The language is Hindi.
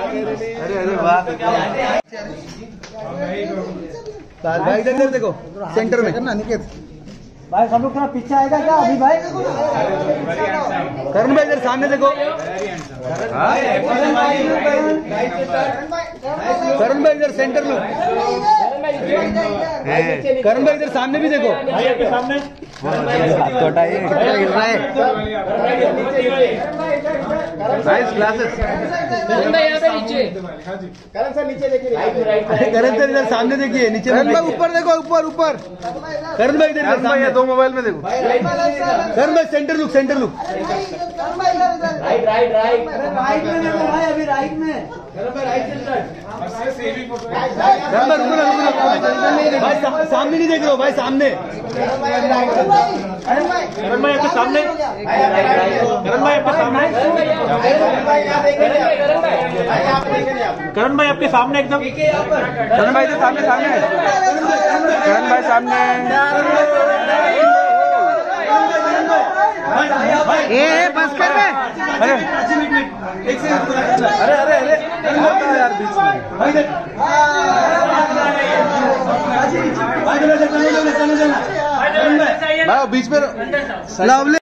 अरे अरे वाह। भाई इधर इधर देखो सेंटर में। करना निकेत भाई सब लोग थोड़ा पीछे आएगा क्या? अभी भाई? करण भाई इधर सामने देखो। करण भाई इधर सेंटर लो करण भाई इधर सामने भी देखो। छोटा ये गिर रहा है नाइस ग्लासेस अरे करण सर इधर सामने देखिए नीचे करण भाई ऊपर देखो ऊपर ऊपर। करण भाई इधर सामने। दो मोबाइल में देखो। करण भाई centre look centre look right right right right में देखो भाई अभी राइट में। करण भाई रुको ना भाई सामने नहीं देख रहे हो भाई सामने। करण भाई आपके सामने। करण भाई आपके सामने। करण भाई आपके सामने एकदम करण भाई सामने सामने करण भाई सामने ए बस कर अरे अरे अरे अरे यार बीच में भाई बीच में लवली